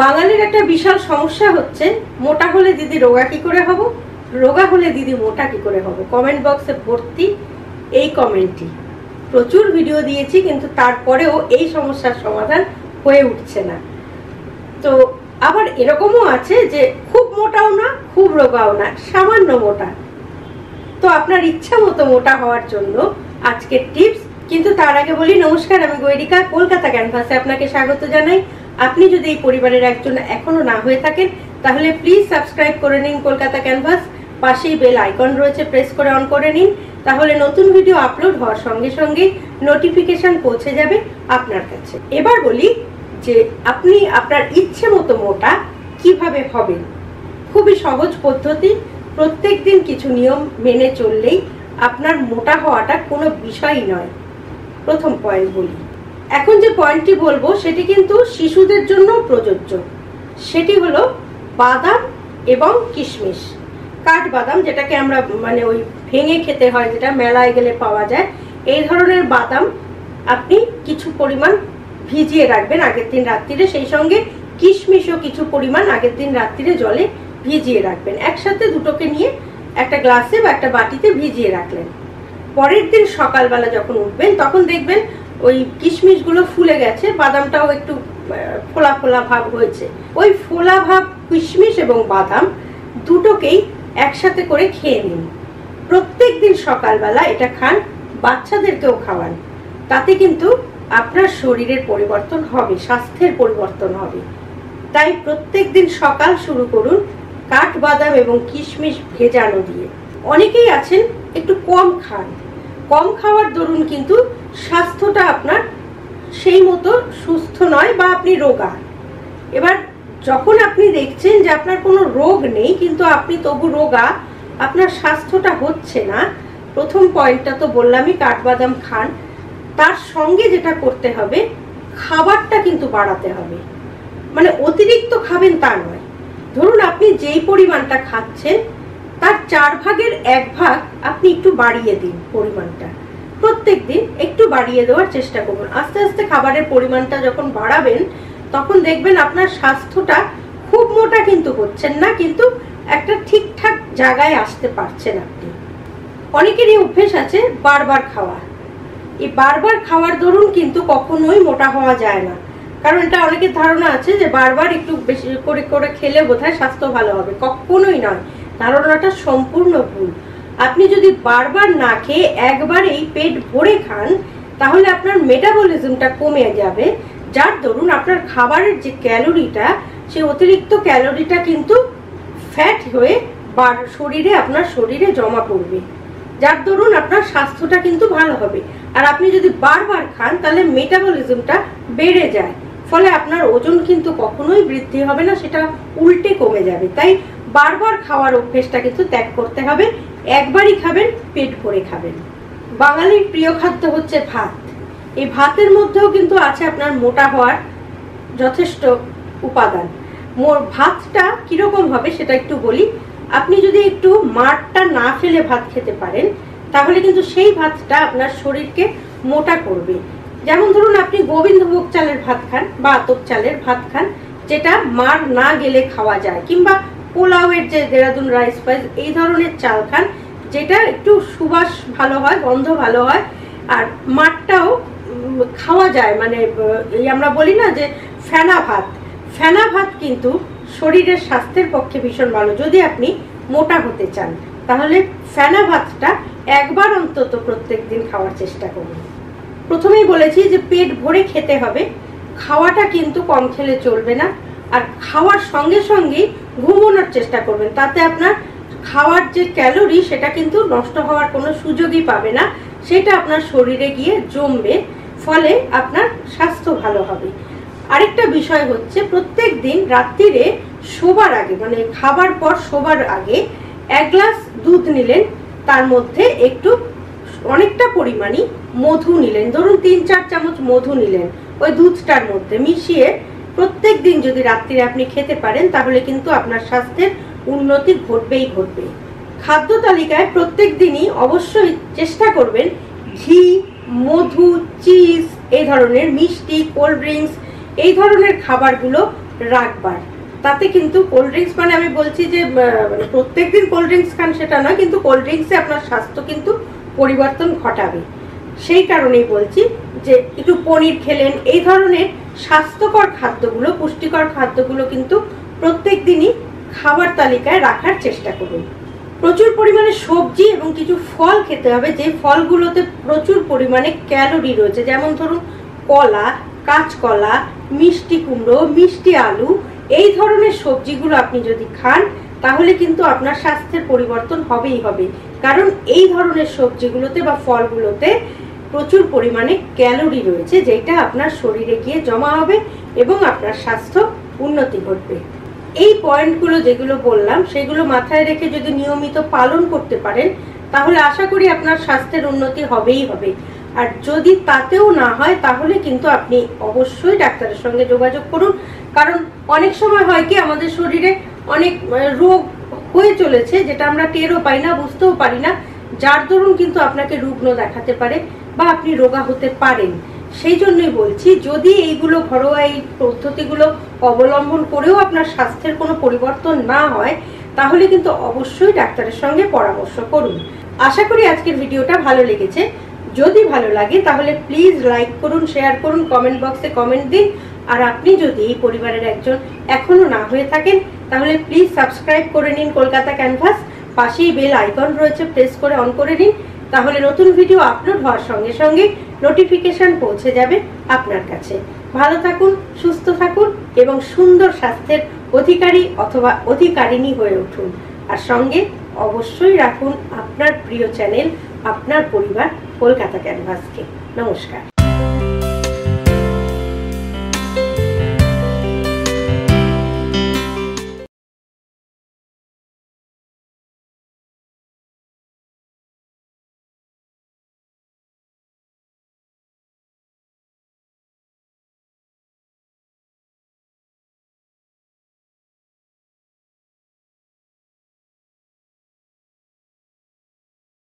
বাঙালির একটা বিশাল সমস্যা হচ্ছে, মোটা হলে দিদি রোগা কি করে হব? রোগা হলে দিদি মোটা কি করে হব? কমেন্ট বক্সে ভর্তি এই কমেন্টটি। প্রচুর ভিডিও দিয়েছি, কিন্তু তারপরেও এই সমস্যার সমাধান হয়ে উঠছে না। তো আবার এরকমও আছে যে খুব মোটাও না, খুব রোগাও না, সামান্য মোটা। তো আপনার ইচ্ছা মতো মোটা হওয়ার জন্য আজকের টিপস, কিন্তু তার আগে বলি নমস্কার, আমি গৈরিকা, কলকাতা ক্যানভাসে আপনাকে স্বাগত জানাই। আপনি যদি এই পরিবারের একজন এখনও না হয়ে থাকেন, তাহলে প্লিজ সাবস্ক্রাইব করে নিন কলকাতা ক্যানভাস পাশেই বেল আইকন রয়েছে প্রেস করে অন করে নিন। তাহলে নতুন ভিডিও আপলোড হওয়ার সঙ্গে সঙ্গে নোটিফিকেশন পৌঁছে যাবে আপনার কাছে। এবার বলি যে আপনি আপনার ইচ্ছে মতো মোটা কীভাবে হবেন? খুবই সহজ পদ্ধতি। প্রত্যেক দিন কিছু নিয়ম মেনে চললেই আপনার মোটা হওয়াটা কোনো বিষয়ই নয়। প্রথম পয়েন্ট বলি। এখন যে পয়েন্টটি বলব, সেটি কিন্তু শিশুদের জন্য প্রযোজ্য। সেটি হলো বাদাম এবং কিশমিশ। কাঠ বাদাম যেটাকে আমরা মানে ওই ভেঙে খেতে হয়, যেটা মেলায় গেলে পাওয়া যায়, এই ধরনের বাদাম আপনি কিছু পরিমাণ ভিজিয়ে রাখবেন আগের দিন রাত্রিরে। সেই সঙ্গে কিশমিশও কিছু পরিমাণ আগের দিন রাত্রিরে জলে ভিজিয়ে রাখবেন। একসাথে দুটোকে নিয়ে একটা গ্লাসে বা একটা বাটিতে ভিজিয়ে রাখলেন। পরের দিন সকালবেলা যখন উঠবেন, তখন দেখবেন ওই কিশমিশগুলো ফুলে গেছে, বাদামটাও একটু ফোলা ফোলা ভাব হয়েছে। ওই ফোলা ভাব, কিশমিশ এবং বাদাম দুটোকেই একসাথে করে খেয়ে নিন। প্রত্যেক দিন সকালবেলা এটা খান, বাচ্চাদেরকেও খাওয়ান। তাতে কিন্তু আপনার শরীরের পরিবর্তন হবে, স্বাস্থ্যের পরিবর্তন হবে। তাই প্রত্যেক দিন সকাল শুরু করুন কাঠ বাদাম এবং কিশমিশ ভেজানো দিয়ে। অনেকেই আছেন, একটু কম খান। কম খাওয়ার দরুন কিন্তু স্বাস্থ্যটা আপনার সেই মতো সুস্থ নয় বা আপনি রোগা। এবার যখন আপনি দেখছেন যে আপনার কোনো রোগ নেই, কিন্তু আপনি তবু রোগা, আপনার স্বাস্থ্যটা হচ্ছে না, প্রথম পয়েন্টটা তো বললামই, কাঠবাদাম খান। তার সঙ্গে যেটা করতে হবে, খাবারটা কিন্তু বাড়াতে হবে। মানে অতিরিক্ত খাবেন তা নয়। ধরুন আপনি যেই পরিমাণটা খাচ্ছেন তার চার ভাগের এক ভাগ আপনি একটু বাড়িয়ে দিন পরিমাণটা। প্রত্যেক দিন একটু বাড়িয়ে দেওয়ার চেষ্টা করুন। আস্তে আস্তে খাবারের পরিমাণটা যখন বাড়াবেন, তখন দেখবেন আপনার স্বাস্থ্যটা খুব মোটা কিন্তু হচ্ছেন না, কিন্তু একটা ঠিকঠাক জায়গায় আসতে পারছেন আপনি। অনেকেরই অভ্যেস আছে বারবার খাওয়া। এই বারবার খাওয়ার দরুন কিন্তু কখনোই মোটা হওয়া যায় না। কারণ এটা অনেকের ধারণা আছে যে বারবার একটু বেশি করে করে খেলে বোধহয় স্বাস্থ্য ভালো হবে। কখনোই নয়। ধারণাটা সম্পূর্ণ ভুল। আপনি যদি বারবার না খেয়ে একবারেই পেট ভরে খান, তাহলে আপনার মেটাবলিজমটা কমে যাবে। যার দরুন আপনার খাবারের যে ক্যালোরিটা সেই অতিরিক্ত ক্যালোরিটা কিন্তু ফ্যাট হয়ে বার শরীরে, আপনার শরীরে জমা পড়বে। যার দরুন আপনার স্বাস্থ্যটা কিন্তু ভালো হবে। আর আপনি যদি বারবার খান, তাহলে মেটাবলিজমটা বেড়ে যায়। ফলে আপনার ওজন কিন্তু কখনোই বৃদ্ধি হবে না, সেটা উল্টে কমে যাবে। তাই বারবার খাওয়ার অভ্যেসটা কিন্তু ত্যাগ করতে হবে। একবারই খাবেন, পেট ভরে খাবেন। বাঙালির প্রিয় খাদ্য হচ্ছে ভাত। এই ভাতের মধ্যেও কিন্তু আছে আপনার মোটা হওয়ার যথেষ্ট উপাদান। মোর ভাতটা কীরকম হবে সেটা একটু বলি। আপনি যদি একটু মাঠটা না ফেলে ভাত খেতে পারেন, তাহলে কিন্তু সেই ভাতটা আপনার শরীরকে মোটা করবে। যেমন ধরুন আপনি গোবিন্দভোগ চালের ভাত খান বা আতপ চালের ভাত খান, যেটা মার না গেলে খাওয়া যায় কিংবা পোলাওয়ের যে দেরাদুন রাইস পাইস এই ধরনের চাল খান, যেটা একটু সুবাস ভালো হয়, গন্ধ ভালো হয়, আর মাঠটাও খাওয়া যায়। মানে আমরা বলি না যে ফেনা ভাত। ফেনা ভাত কিন্তু শরীরের স্বাস্থ্যের পক্ষে ভীষণ ভালো। যদি আপনি মোটা হতে চান, তাহলে ফেনা ভাতটা একবার অন্তত প্রত্যেক দিন খাওয়ার চেষ্টা করুন। প্রথমেই বলেছি যে পেট ভরে খেতে হবে। খাওয়াটা কিন্তু কম খেলে চলবে না। আর খাওয়ার সঙ্গে সঙ্গেই ঘুমানোর চেষ্টা করবেন। তাতে আপনার খাওয়ার যে ক্যালোরি, সেটা কিন্তু নষ্ট হওয়ার কোনো সুযোগই পাবে না। সেটা আপনার শরীরে গিয়ে জমবে, ফলে আপনার স্বাস্থ্য ভালো হবে। আরেকটা বিষয় হচ্ছে, প্রত্যেক দিন রাত্রিরে শোবার আগে মানে খাবার পর শোবার আগে এক গ্লাস দুধ নিলেন, তার মধ্যে একটু অনেকটা পরিমাণই মধু নিলেন। ধরুন তিন চার চামচ মধু নিলেন, ওই দুধটার মধ্যে মিশিয়ে প্রত্যেক দিন যদি রাত্রিরে আপনি খেতে পারেন, তাহলে কিন্তু আপনার স্বাস্থ্যের উন্নতি ঘটবেই ঘটবে। খাদ্য তালিকায় প্রত্যেক দিনই অবশ্যই চেষ্টা করবেন ঘি, মধু, চিজ, এই ধরনের মিষ্টি, কোল্ড ড্রিঙ্কস, এই ধরনের খাবারগুলো রাখবার। তাতে কিন্তু কোল্ড ড্রিঙ্কস মানে আমি বলছি যে মানে প্রত্যেকদিন কোল্ড ড্রিঙ্কস খান সেটা নয়, কিন্তু কোল্ড ড্রিঙ্কসে আপনার স্বাস্থ্য কিন্তু পরিবর্তন ঘটাবে। সেই কারণেই বলছি যে, একটু পনির খেলেন, এই ধরনের স্বাস্থ্যকর খাদ্যগুলো, পুষ্টিকর খাদ্যগুলো কিন্তু প্রত্যেক দিনই খাবার তালিকায় রাখার চেষ্টা করুন। প্রচুর পরিমাণে সবজি এবং কিছু ফল খেতে হবে, যে ফলগুলোতে প্রচুর পরিমাণে ক্যালোরি রয়েছে। যেমন ধরুন, কলা, কাঁচকলা, মিষ্টি কুমড়ো, মিষ্টি আলু, এই ধরনের সবজিগুলো আপনি যদি খান, তাহলে কিন্তু আপনার স্বাস্থ্যের পরিবর্তন হবেই হবে। কারণ এই ধরনের সবজিগুলোতে বা ফলগুলোতে প্রচুর পরিমাণে ক্যালোরি রয়েছে যেটা আপনার শরীরে গিয়ে জমা হবে এবং আপনার স্বাস্থ্য উন্নতি ঘটবে। এই পয়েন্টগুলো যেগুলো বললাম, সেগুলো মাথায় রেখে যদি নিয়মিত পালন করতে পারেন, তাহলে আশা করি আপনার স্বাস্থ্যের উন্নতি হবেই হবে। আর যদি তাতেও না হয়, তাহলে কিন্তু আপনি অবশ্যই ডাক্তারের সঙ্গে যোগাযোগ করুন। কারণ অনেক সময় হয় কি, আমাদের শরীরে অনেক রোগ হয়ে চলেছে, যেটা আমরা টেরও পাই না, বুঝতেও পারি না। যার দরুন কিন্তু আপনাকে রুগ্ন দেখাতে পারে। বা আপনি রোগা হতে পারেন। সেই জন্যই বলছি, যদি এইগুলো ঘরোয়া এই পদ্ধতিগুলো অবলম্বন করেও আপনার স্বাস্থ্যের কোনো পরিবর্তন না হয়, তাহলে কিন্তু অবশ্যই ডাক্তারের সঙ্গে পরামর্শ করুন। আশা করি আজকের ভিডিওটা ভালো লেগেছে। যদি ভালো লাগে, তাহলে প্লিজ লাইক করুন, শেয়ার করুন, কমেন্ট বক্সে কমেন্ট দিন। আর আপনি যদি এই পরিবারের একজন এখনও না হয়ে থাকেন, তাহলে প্লিজ সাবস্ক্রাইব করে নিন কলকাতা ক্যানভাস। পাশেই বেল আইকন রয়েছে, প্রেস করে অন করে নিন। তাহলে নতুন ভিডিও আপলোড হওয়ার সঙ্গে সঙ্গে নোটিফিকেশন পৌঁছে যাবে আপনার কাছে। ভালো থাকুন, সুস্থ থাকুন এবং সুন্দর স্বাস্থ্যের অধিকারী অথবা অধিকারিণী হয়ে উঠুন। আর সঙ্গে অবশ্যই রাখুন আপনার প্রিয় চ্যানেল আপনার পরিবার, কলকাতা ক্যানভাসকে নমস্কার।